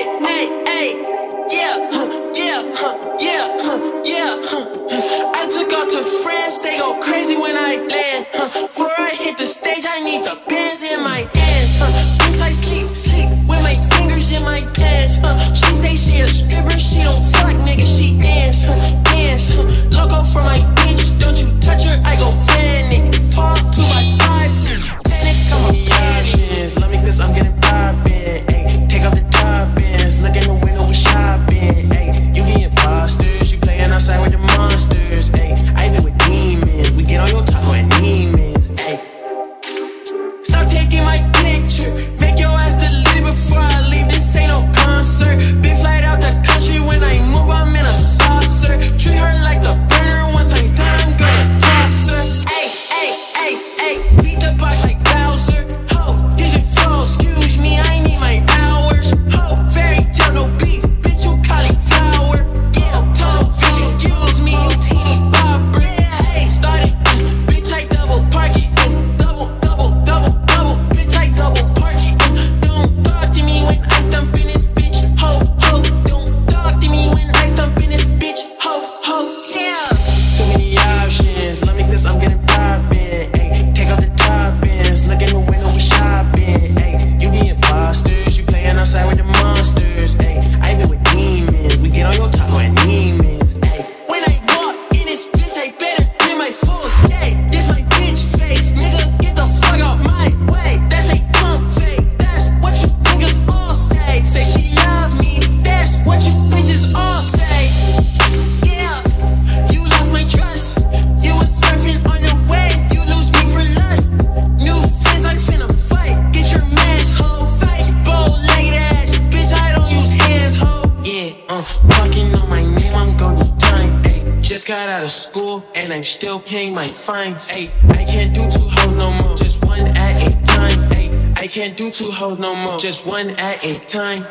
hey, hey, hey. Yeah, huh, yeah, huh, yeah, huh, yeah. I took off to France, they go crazy when I land. know my name, I'm gon' need time. Ay, just got out of school and I'm still paying my fines. Ay, I can't do two hoes no more, just one at a time. Ay, I can't do two hoes no more, just one at a time.